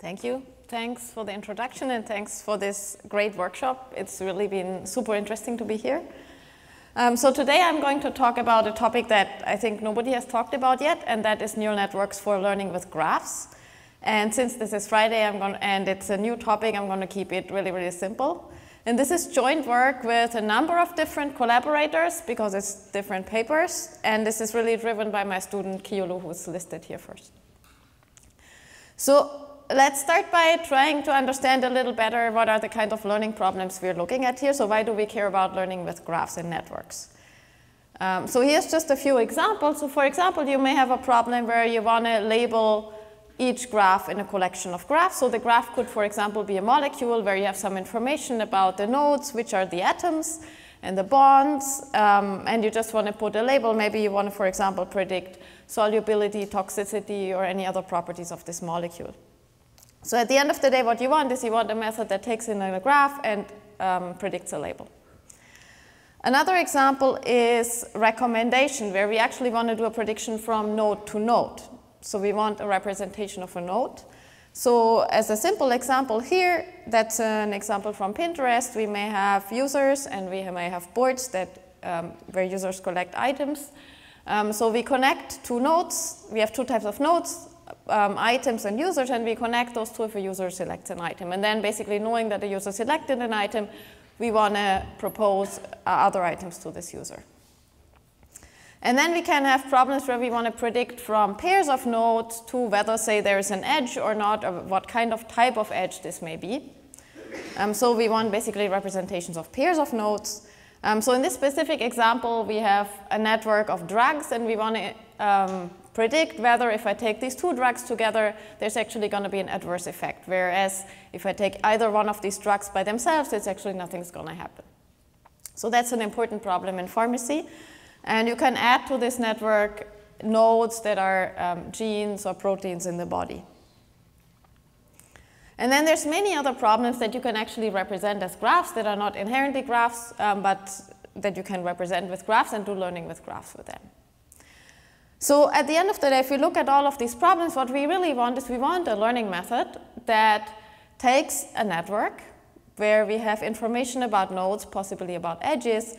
Thank you. Thanks for the introduction and thanks for this great workshop. It's really been super interesting to be here. Um, so today I'm going to talk about a topic that I think nobody has talked about yet, and that is neural networks for learning with graphs. And since this is Friday I'm going and it's a new topic, I'm going to keep it really, really simple. And this is joint work with a number of different collaborators because it's different papers. And this is really driven by my student Keyulu, who's listed here first. So let's start by trying to understand a little better what are the kind of learning problems we're looking at here. So why do we care about learning with graphs and networks? Um, so here's just a few examples. So for example, you may have a problem where you want to label each graph in a collection of graphs. So the graph could, for example, be a molecule where you have some information about the nodes, which are the atoms, and the bonds, um, and you just want to put a label. Maybe you want to, for example, predict solubility, toxicity, or any other properties of this molecule. So at the end of the day, what you want is you want a method that takes in a graph and um, predicts a label. Another example is recommendation, where we actually want to do a prediction from node to node. So we want a representation of a node. So as a simple example here, that's an example from Pinterest. We may have users and we may have boards that, um, where users collect items. Um, so we connect two nodes. We have two types of nodes, um, items and users, and we connect those two if a user selects an item. And then basically knowing that the user selected an item, we want to propose uh, other items to this user. And then we can have problems where we want to predict from pairs of nodes to whether, say, there is an edge or not, or what kind of type of edge this may be. Um, so we want basically representations of pairs of nodes. Um, so in this specific example, we have a network of drugs, and we want to um, predict whether if I take these two drugs together, there's actually going to be an adverse effect. Whereas if I take either one of these drugs by themselves, it's actually nothing's going to happen. So that's an important problem in pharmacy. And you can add to this network nodes that are um, genes or proteins in the body. And then there's many other problems that you can actually represent as graphs that are not inherently graphs, um, but that you can represent with graphs and do learning with graphs with them. So at the end of the day, if we look at all of these problems, what we really want is we want a learning method that takes a network where we have information about nodes, possibly about edges,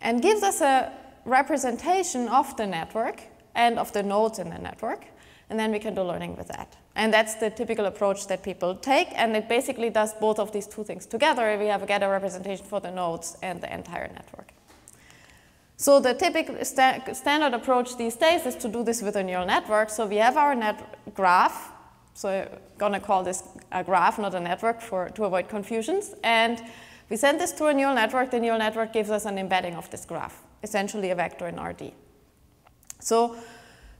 and gives us a representation of the network and of the nodes in the network, and then we can do learning with that. And that's the typical approach that people take, and it basically does both of these two things together. We have a, get a representation for the nodes and the entire network. So the typical sta standard approach these days is to do this with a neural network. So we have our net graph. So I'm going to call this a graph, not a network, for, to avoid confusions. And we send this to a neural network. The neural network gives us an embedding of this graph, essentially a vector in RD. So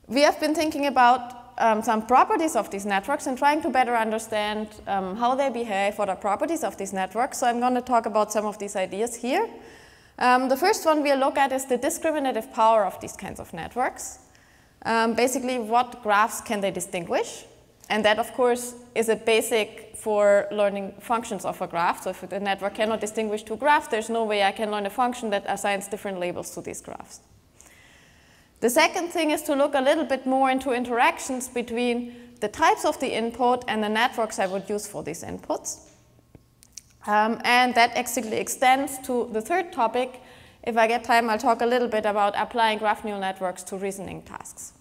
we have been thinking about um, some properties of these networks and trying to better understand um, how they behave, what are properties of these networks. So I'm going to talk about some of these ideas here. Um, the first one we'll look at is the discriminative power of these kinds of networks. Um, basically, what graphs can they distinguish? And that, of course, is a basic for learning functions of a graph. So if the network cannot distinguish two graphs, there's no way I can learn a function that assigns different labels to these graphs. The second thing is to look a little bit more into interactions between the types of the input and the networks I would use for these inputs. Um, and that actually extends to the third topic. If I get time, I'll talk a little bit about applying graph neural networks to reasoning tasks.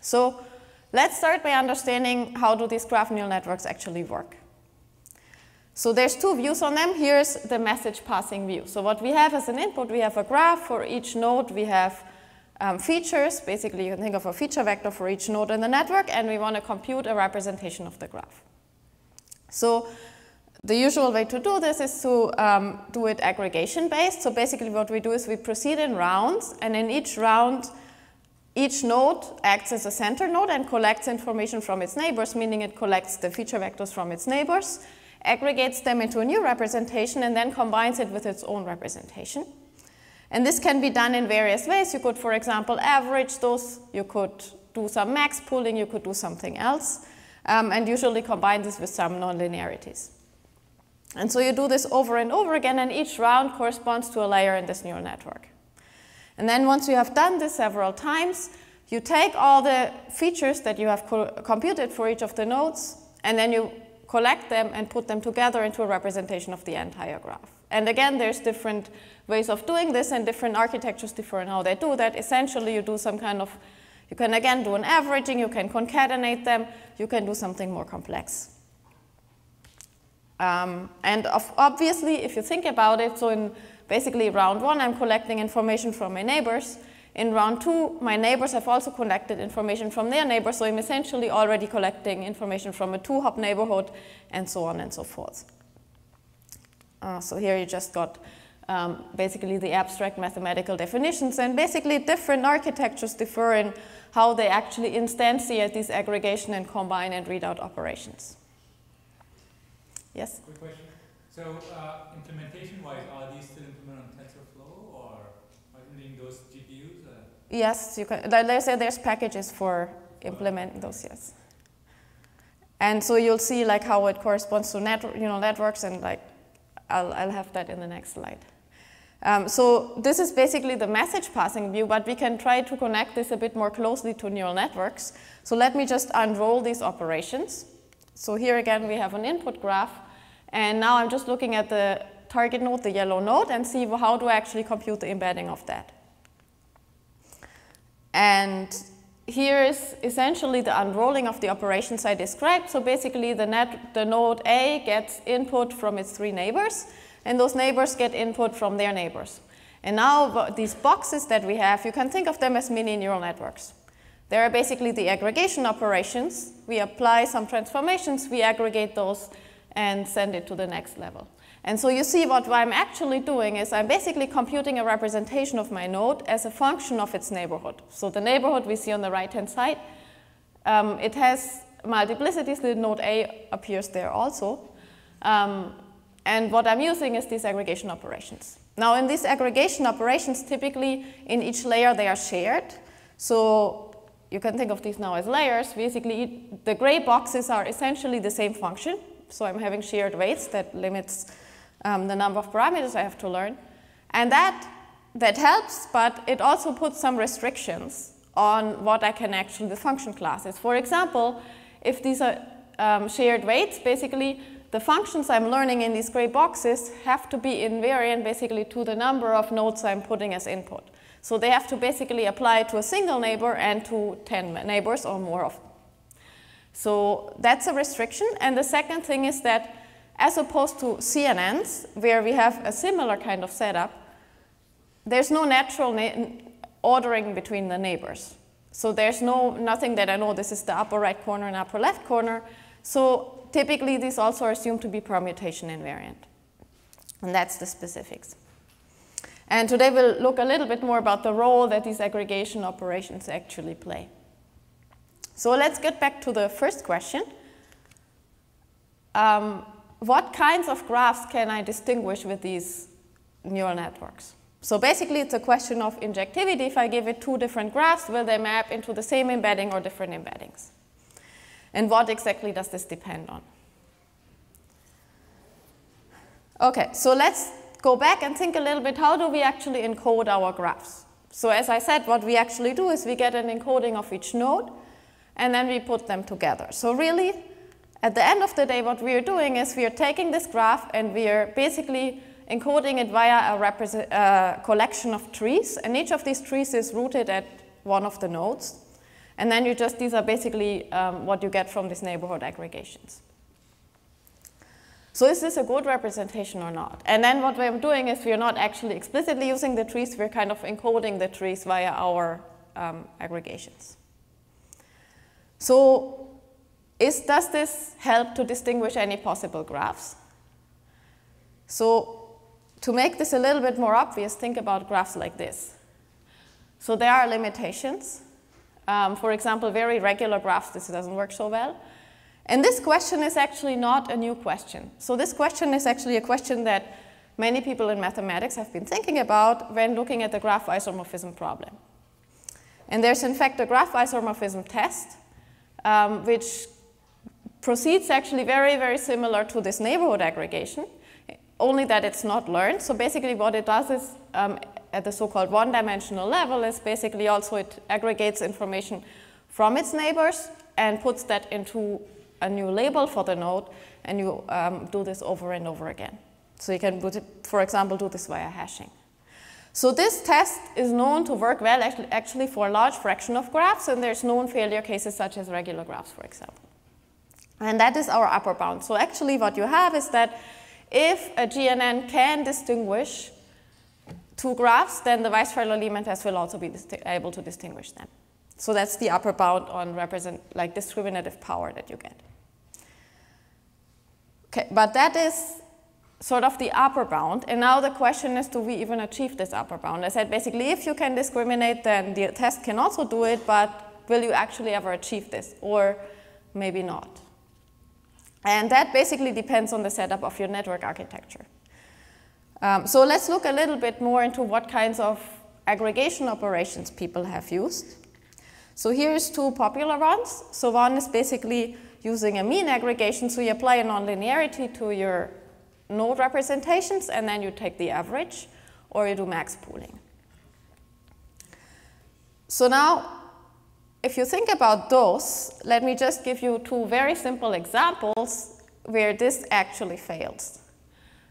So let's start by understanding how do these graph neural networks actually work. So there's two views on them. Here's the message passing view. So what we have as an input, we have a graph. For each node, we have um, features. Basically, you can think of a feature vector for each node in the network, and we want to compute a representation of the graph. So the usual way to do this is to um, do it aggregation based. So basically what we do is we proceed in rounds and in each round each node acts as a center node and collects information from its neighbors, meaning it collects the feature vectors from its neighbors, aggregates them into a new representation and then combines it with its own representation. And this can be done in various ways. You could, for example, average those. You could do some max pooling. You could do something else. Um, and usually combine this with some nonlinearities. And so you do this over and over again, and each round corresponds to a layer in this neural network. And then once you have done this several times, you take all the features that you have co computed for each of the nodes, and then you collect them and put them together into a representation of the entire graph. And again, there's different ways of doing this and different architectures differ in how they do that. Essentially, you do some kind of, you can again do an averaging, you can concatenate them, you can do something more complex. Um, and of, obviously, if you think about it, so in basically round one, I'm collecting information from my neighbors. In round two, my neighbors have also collected information from their neighbors, so I'm essentially already collecting information from a two-hop neighborhood, and so on and so forth. Uh, so here you just got um, basically the abstract mathematical definitions, and basically different architectures differ in how they actually instantiate these aggregation and combine and readout operations. Yes? Quick question. So uh, implementation-wise, are these still implemented on TensorFlow or are you in those GPUs? Uh? Yes, you can. There's, there's packages for implementing those, yes. And so you'll see like how it corresponds to net, you know, networks and like, I'll, I'll have that in the next slide. Um, so this is basically the message passing view, but we can try to connect this a bit more closely to neural networks. So let me just unroll these operations. So here again, we have an input graph. And now I'm just looking at the target node, the yellow node, and see how do I actually compute the embedding of that. And here is essentially the unrolling of the operations I described. So basically the, net, the node A gets input from its three neighbors, and those neighbors get input from their neighbors. And now these boxes that we have, you can think of them as mini neural networks. They are basically the aggregation operations. We apply some transformations, we aggregate those, and send it to the next level. And so you see what I'm actually doing is I'm basically computing a representation of my node as a function of its neighborhood. So the neighborhood we see on the right-hand side, um, it has multiplicities. The node A appears there also. Um, and what I'm using is these aggregation operations. Now in these aggregation operations, typically in each layer they are shared. So you can think of these now as layers. Basically, the gray boxes are essentially the same function. So I'm having shared weights that limits um, the number of parameters I have to learn. And that, that helps, but it also puts some restrictions on what I can actually, the function classes. For example, if these are um, shared weights, basically the functions I'm learning in these gray boxes have to be invariant basically to the number of nodes I'm putting as input. So they have to basically apply to a single neighbor and to 10 neighbors or more of. So that's a restriction. And the second thing is that as opposed to CNNs, where we have a similar kind of setup, there's no natural na ordering between the neighbors. So there's no nothing that I know this is the upper right corner and upper left corner. So typically these also are assumed to be permutation invariant. And that's the specifics. And today we'll look a little bit more about the role that these aggregation operations actually play. So let's get back to the first question. Um, what kinds of graphs can I distinguish with these neural networks? So basically, it's a question of injectivity. If I give it two different graphs, will they map into the same embedding or different embeddings? And what exactly does this depend on? Okay, so let's go back and think a little bit, how do we actually encode our graphs? So as I said, what we actually do is we get an encoding of each node, and then we put them together. So really, at the end of the day, what we are doing is we are taking this graph and we are basically encoding it via a uh, collection of trees, and each of these trees is rooted at one of the nodes. And then you just, these are basically um, what you get from these neighborhood aggregations. So is this a good representation or not? And then what we're doing is we're not actually explicitly using the trees, we're kind of encoding the trees via our um, aggregations. So is, does this help to distinguish any possible graphs? So to make this a little bit more obvious, think about graphs like this. So there are limitations. Um, for example, very regular graphs, this doesn't work so well. And this question is actually not a new question. So this question is actually a question that many people in mathematics have been thinking about when looking at the graph isomorphism problem. And there's in fact a graph isomorphism test, um, which proceeds actually very, very similar to this neighborhood aggregation, only that it's not learned. So basically what it does is, um, at the so-called one-dimensional level, is basically also it aggregates information from its neighbors and puts that into a new label for the node, and you um, do this over and over again. So you can, for example, do this via hashing. So this test is known to work well actually for a large fraction of graphs, and there's known failure cases such as regular graphs, for example. And that is our upper bound. So actually what you have is that if a GNN can distinguish two graphs, then the Weisfeiler-Lehman test will also be able to distinguish them. So that's the upper bound on represent like discriminative power that you get. Okay, but that is sort of the upper bound. And now the question is, do we even achieve this upper bound? I said basically if you can discriminate, then the test can also do it, but will you actually ever achieve this? Or maybe not. And that basically depends on the setup of your network architecture. Um, so let's look a little bit more into what kinds of aggregation operations people have used. So here's two popular ones. So one is basically using a mean aggregation. So you apply a nonlinearity to your node representations, and then you take the average, or you do max pooling. So now, if you think about those, let me just give you two very simple examples where this actually fails.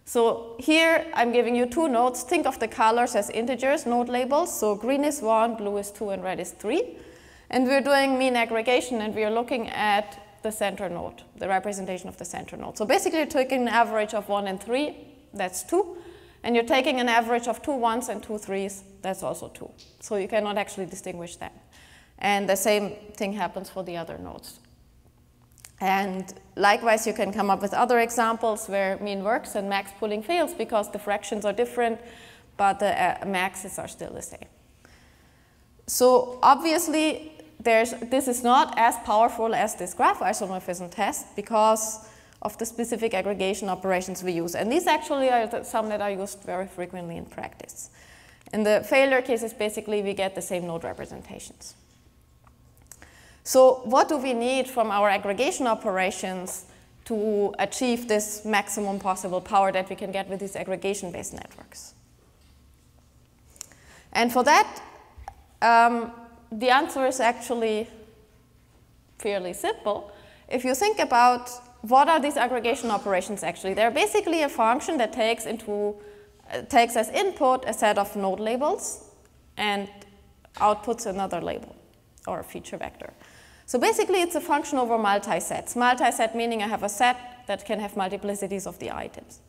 So here I'm giving you two nodes. Think of the colors as integers, node labels. So green is 1, blue is 2, and red is 3. And we're doing mean aggregation, and we are looking at the center node, the representation of the center node. So basically you're taking an average of 1 and 3, that's 2. And you're taking an average of two ones and two threes, that's also 2. So you cannot actually distinguish them. And the same thing happens for the other nodes. And likewise, you can come up with other examples where mean works and max pooling fails because the fractions are different, but the uh, maxes are still the same. So obviously, there's, this is not as powerful as this graph isomorphism test because of the specific aggregation operations we use. And these actually are some that are used very frequently in practice. In the failure cases, basically, we get the same node representations. So what do we need from our aggregation operations to achieve this maximum possible power that we can get with these aggregation-based networks? And for that, um, the answer is actually fairly simple. If you think about what are these aggregation operations actually, they're basically a function that takes into uh, takes as input a set of node labels and outputs another label or a feature vector. So basically it's a function over multi-sets. Multi-set meaning I have a set that can have multiplicities of the items.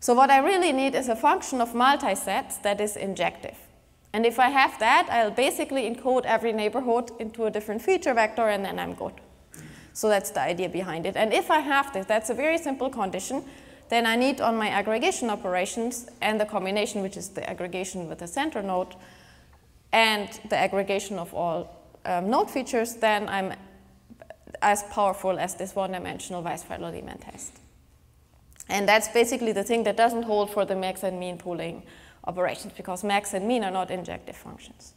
So what I really need is a function of multi-sets that is injective. And if I have that, I'll basically encode every neighborhood into a different feature vector and then I'm good. So that's the idea behind it. And if I have this, that's a very simple condition, then I need on my aggregation operations and the combination, which is the aggregation with the center node, and the aggregation of all um, node features, then I'm as powerful as this one-dimensional Weisfeiler-Lehman test. And that's basically the thing that doesn't hold for the max and mean pooling operations because max and mean are not injective functions.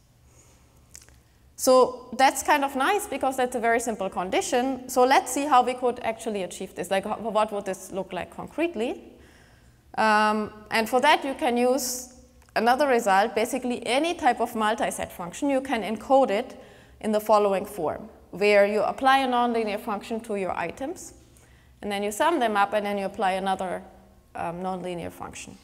So that's kind of nice because that's a very simple condition. So let's see how we could actually achieve this. Like what would this look like concretely? Um, and for that you can use another result, basically any type of multi-set function, you can encode it in the following form, where you apply a nonlinear function to your items, and then you sum them up, and then you apply another um, nonlinear function.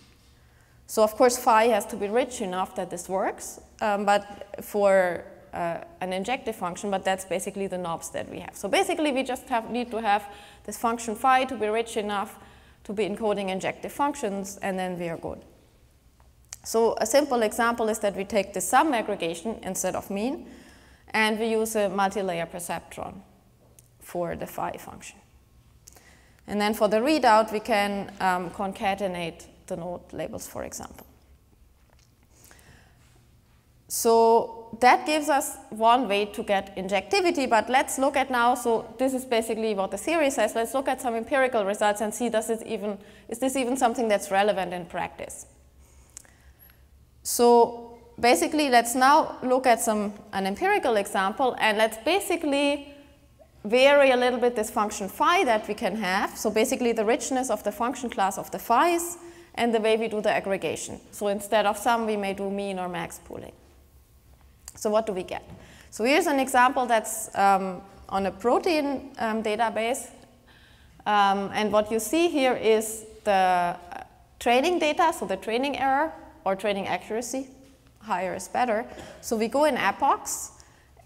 So of course phi has to be rich enough that this works, um, but for uh, an injective function, but that's basically the knobs that we have. So basically we just have, need to have this function phi to be rich enough to be encoding injective functions, and then we are good. So a simple example is that we take the sum aggregation instead of mean, and we use a multi-layer perceptron for the phi function. And then for the readout, we can um, concatenate the node labels, for example. So that gives us one way to get injectivity, but let's look at now, so this is basically what the theory says, let's look at some empirical results and see does it even, is this even something that's relevant in practice. So basically let's now look at some, an empirical example and let's basically vary a little bit this function phi that we can have. So basically the richness of the function class of the phi's and the way we do the aggregation. So instead of sum, we may do mean or max pooling. So what do we get? So here's an example that's um, on a protein um, database. Um, and what you see here is the uh, training data, so the training error or training accuracy, higher is better. So we go in epochs,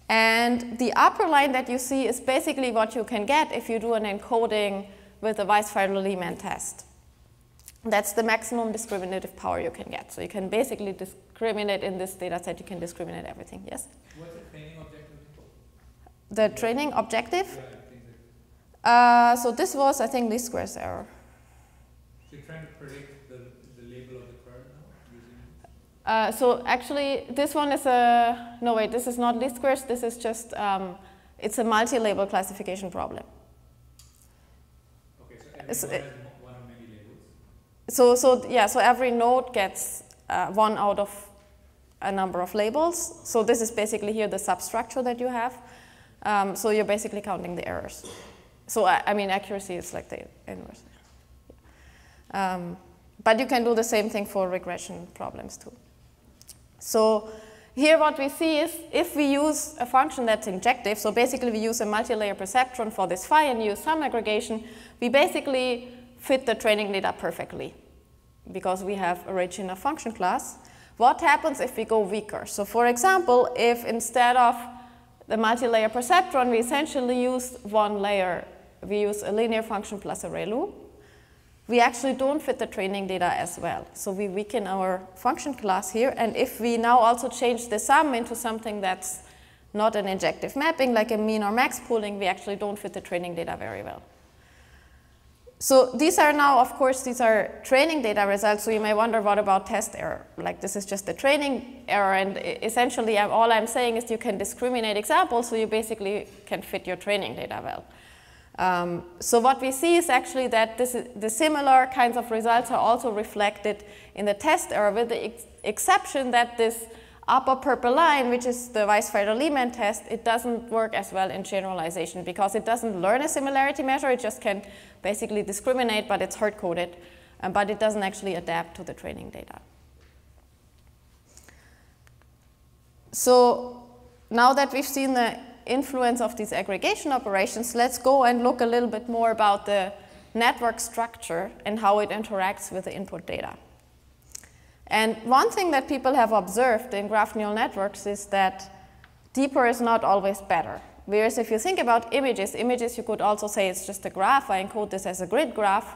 and the upper line that you see is basically what you can get if you do an encoding with the Weisfeiler-Lehman test. That's the maximum discriminative power you can get. So you can basically discriminate in this data set, you can discriminate everything, yes? What's the training objective? The training objective? Uh, so this was, I think, least squares error. So you're trying to predict the, the label of the curve now using Uh, so actually, this one is a, no wait, this is not least squares, this is just, um, it's a multi-label classification problem. Okay, so every It's- node it- has mo- one of many labels. So, so yeah, so every node gets uh, one out of a number of labels. So this is basically here the substructure that you have. Um, so you're basically counting the errors. So I, I mean, accuracy is like the inverse. Um, but you can do the same thing for regression problems too. So here what we see is if we use a function that's injective, so basically we use a multi-layer perceptron for this phi and use some aggregation, we basically fit the training data perfectly because we have a Regina function class. What happens if we go weaker? So for example, if instead of the multi-layer perceptron, we essentially use one layer, we use a linear function plus a ReLU, we actually don't fit the training data as well. So we weaken our function class here, and if we now also change the sum into something that's not an injective mapping, like a mean or max pooling, we actually don't fit the training data very well. So these are now, of course, these are training data results, so you may wonder, what about test error? Like this is just the training error, and essentially all I'm saying is you can discriminate examples, so you basically can fit your training data well. Um, so what we see is actually that this is, the similar kinds of results are also reflected in the test error, with the ex exception that this upper purple line, which is the Weisfeiler-Lehman test, it doesn't work as well in generalization because it doesn't learn a similarity measure. It just can basically discriminate, but it's hard-coded, um, but it doesn't actually adapt to the training data. So now that we've seen the influence of these aggregation operations, let's go and look a little bit more about the network structure and how it interacts with the input data. And one thing that people have observed in graph neural networks is that deeper is not always better. Whereas if you think about images, images you could also say it's just a graph. I encode this as a grid graph.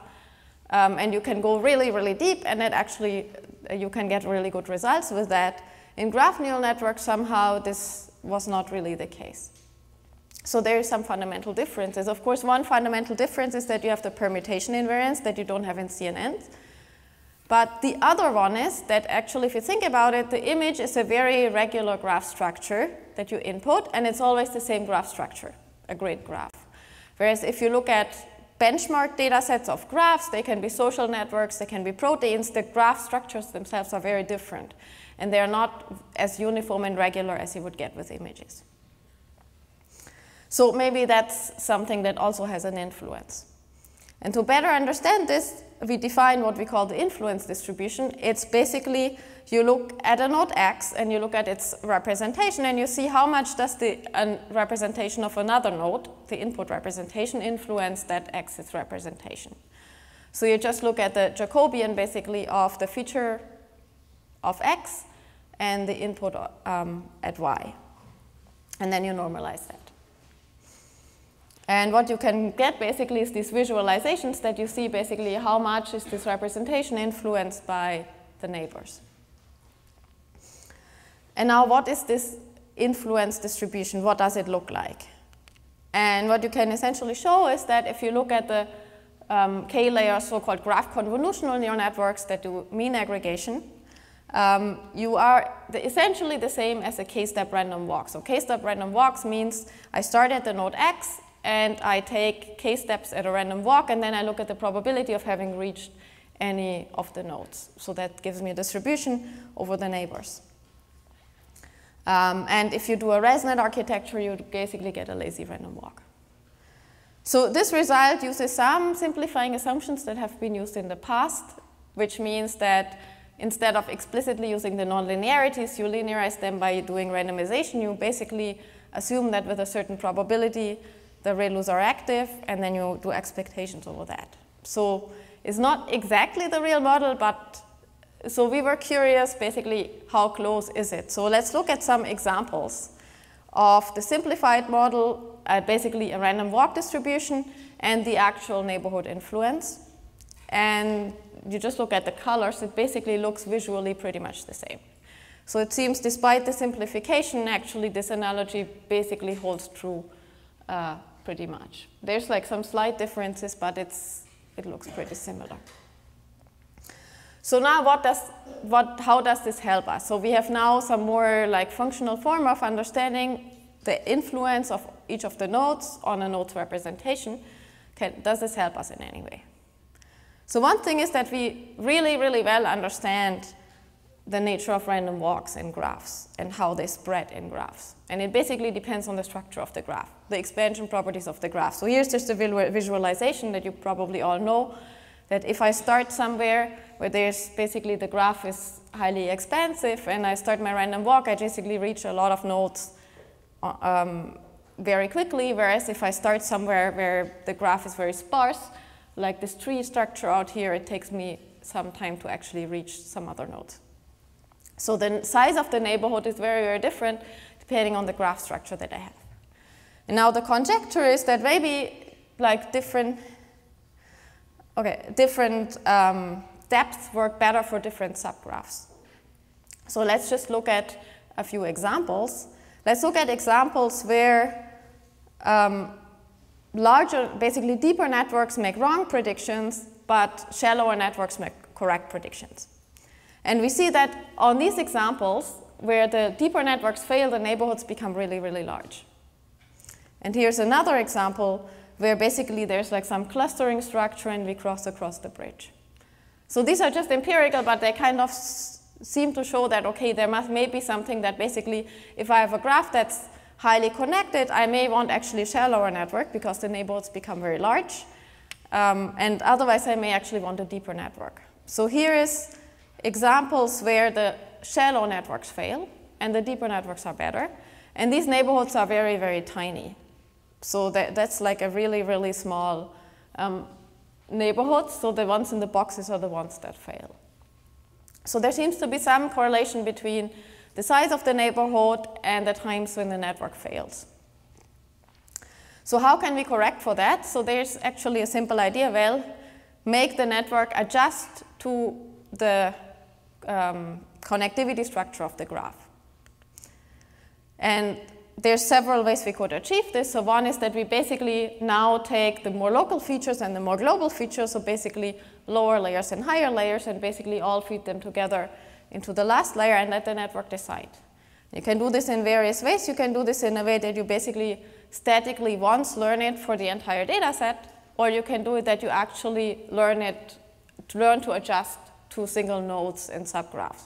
Um, and you can go really, really deep, and it actually, uh, you can get really good results with that. In graph neural networks, somehow this was not really the case. So there is some fundamental differences. Of course, one fundamental difference is that you have the permutation invariance that you don't have in CNNs. But the other one is that actually, if you think about it, the image is a very regular graph structure that you input, and it's always the same graph structure, a grid graph. Whereas if you look at benchmark data sets of graphs, they can be social networks, they can be proteins, the graph structures themselves are very different. And they're not as uniform and regular as you would get with images. So maybe that's something that also has an influence. And to better understand this, we define what we call the influence distribution. It's basically you look at a node X and you look at its representation and you see how much does the representation of another node, the input representation, influence that X's representation. So you just look at the Jacobian basically of the feature of X and the input um, at Y. And then you normalize that. And what you can get basically is these visualizations that you see basically how much is this representation influenced by the neighbors. And now what is this influence distribution? What does it look like? And what you can essentially show is that if you look at the um, K-layer so-called graph convolutional neural networks that do mean aggregation, um, you are the, essentially the same as a k-step random walk. So k-step random walks means I start at the node x and I take k steps at a random walk and then I look at the probability of having reached any of the nodes. So that gives me a distribution over the neighbors. Um, and if you do a ResNet architecture, you basically get a lazy random walk. So this result uses some simplifying assumptions that have been used in the past, which means that instead of explicitly using the nonlinearities, you linearize them by doing randomization. You basically assume that with a certain probability, the ReLUs are active, and then you do expectations over that. So it's not exactly the real model, but so we were curious basically how close is it. So let's look at some examples of the simplified model, uh, basically a random walk distribution and the actual neighborhood influence. And you just look at the colors, it basically looks visually pretty much the same. So it seems despite the simplification, actually this analogy basically holds true uh, pretty much. There's like some slight differences, but it's, it looks pretty similar. So now what does, what, how does this help us? So we have now some more like functional form of understanding the influence of each of the nodes on a node's representation. Can, does this help us in any way? So one thing is that we really, really well understand the nature of random walks in graphs and how they spread in graphs. And it basically depends on the structure of the graph, the expansion properties of the graph. So here's just a visualization that you probably all know, that if I start somewhere where there's basically the graph is highly expansive and I start my random walk, I basically reach a lot of nodes uh, um, very quickly, whereas if I start somewhere where the graph is very sparse, like this tree structure out here, it takes me some time to actually reach some other nodes. So the size of the neighborhood is very, very different depending on the graph structure that I have. And now the conjecture is that maybe like different, okay, different um, depths work better for different subgraphs. So let's just look at a few examples. Let's look at examples where um, larger, basically deeper networks make wrong predictions, but shallower networks make correct predictions. And we see that on these examples, where the deeper networks fail, the neighborhoods become really, really large. And here's another example where basically there's like some clustering structure and we cross across the bridge. So these are just empirical, but they kind of seem to show that, okay, there must maybe something that basically, if I have a graph that's highly connected, I may want actually shallower network because the neighborhoods become very large. Um, and otherwise, I may actually want a deeper network. So here is examples where the shallow networks fail and the deeper networks are better. And these neighborhoods are very, very tiny. So that, that's like a really, really small um, neighborhood. So the ones in the boxes are the ones that fail. So there seems to be some correlation between the size of the neighborhood, and the times when the network fails. So how can we correct for that? So there's actually a simple idea. Well, make the network adjust to the um, connectivity structure of the graph. And there's several ways we could achieve this. So one is that we basically now take the more local features and the more global features, so basically lower layers and higher layers, and basically all feed them together into the last layer and let the network decide. You can do this in various ways. You can do this in a way that you basically statically once learn it for the entire data set, or you can do it that you actually learn it, learn to adjust to single nodes in subgraphs.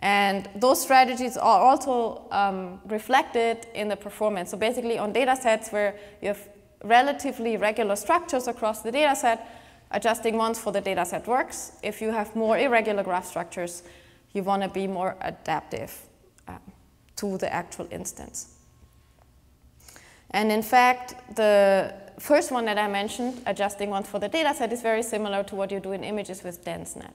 And those strategies are also um, reflected in the performance. So basically on data sets where you have relatively regular structures across the data set, adjusting once for the data set works. If you have more irregular graph structures, you want to be more adaptive um, to the actual instance. And in fact, the first one that I mentioned, adjusting once for the data set, is very similar to what you do in images with DenseNet.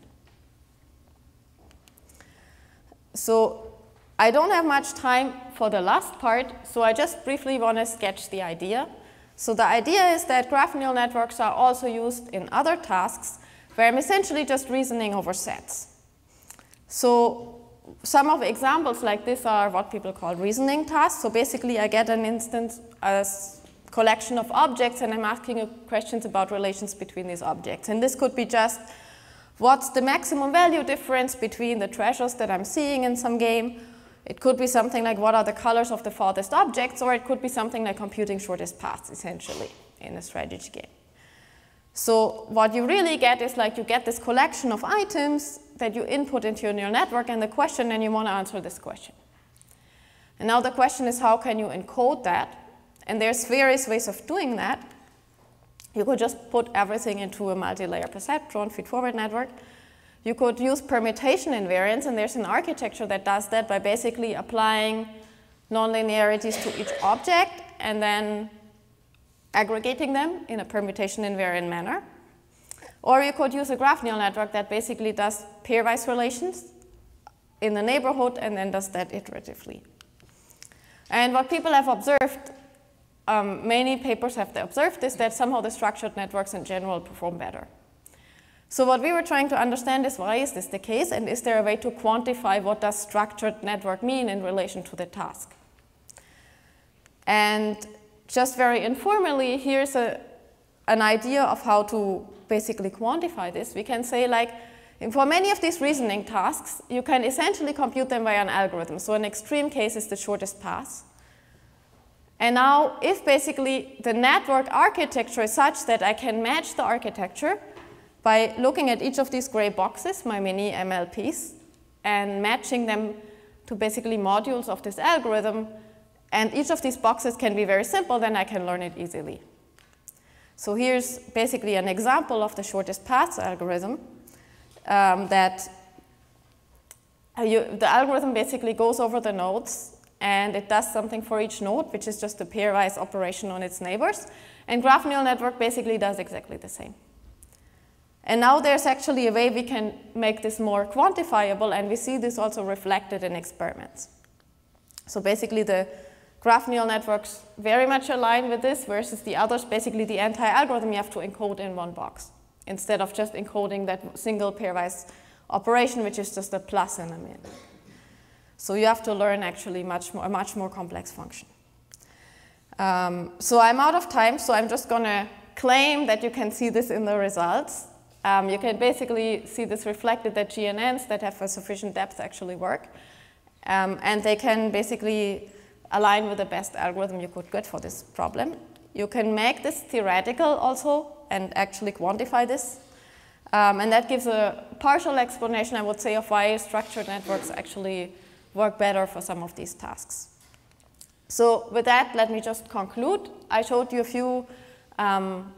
So I don't have much time for the last part, so I just briefly want to sketch the idea. So the idea is that graph neural networks are also used in other tasks where I'm essentially just reasoning over sets. So some of the examples like this are what people call reasoning tasks. So basically I get an instance, a collection of objects and I'm asking questions about relations between these objects. And this could be just what's the maximum value difference between the treasures that I'm seeing in some game. It could be something like what are the colors of the farthest objects or it could be something like computing shortest paths essentially in a strategy game. So what you really get is like you get this collection of items that you input into your neural network and the question, and you want to answer this question. And now the question is how can you encode that? And there's various ways of doing that. You could just put everything into a multi-layer perceptron feed-forward network. You could use permutation invariance, and there's an architecture that does that by basically applying nonlinearities to each object and then aggregating them in a permutation invariant manner. Or you could use a graph neural network that basically does pairwise relations in the neighborhood and then does that iteratively. And what people have observed, um, many papers have observed, is that somehow the structured networks in general perform better. So what we were trying to understand is why is this the case and is there a way to quantify what does structured network mean in relation to the task? And just very informally, here's a, an idea of how to basically quantify this. We can say like, for many of these reasoning tasks, you can essentially compute them by an algorithm. So an extreme case is the shortest path. And now, if basically the network architecture is such that I can match the architecture by looking at each of these gray boxes, my mini MLPs, and matching them to basically modules of this algorithm, and each of these boxes can be very simple, then I can learn it easily. So here's basically an example of the shortest path algorithm um, that you, the algorithm basically goes over the nodes and it does something for each node, which is just a pairwise operation on its neighbors. And graph neural network basically does exactly the same. And now there's actually a way we can make this more quantifiable, and we see this also reflected in experiments. So basically the graph neural networks very much align with this versus the others. Basically the entire algorithm you have to encode in one box instead of just encoding that single pairwise operation, which is just a plus and a min. So you have to learn actually much more, a much more complex function. Um, so I'm out of time, so I'm just going to claim that you can see this in the results. Um, you can basically see this reflected that GNNs that have a sufficient depth actually work. Um, and they can basically align with the best algorithm you could get for this problem. You can make this theoretical also and actually quantify this. Um, and that gives a partial explanation, I would say, of why structured networks actually work better for some of these tasks. So with that, let me just conclude. I showed you a few um,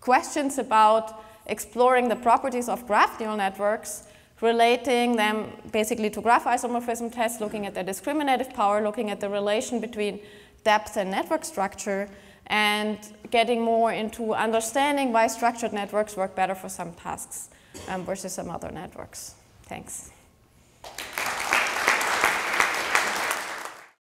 questions about exploring the properties of graph neural networks, relating them basically to graph isomorphism tests, looking at their discriminative power, looking at the relation between depth and network structure, and getting more into understanding why structured networks work better for some tasks um, versus some other networks. Thanks.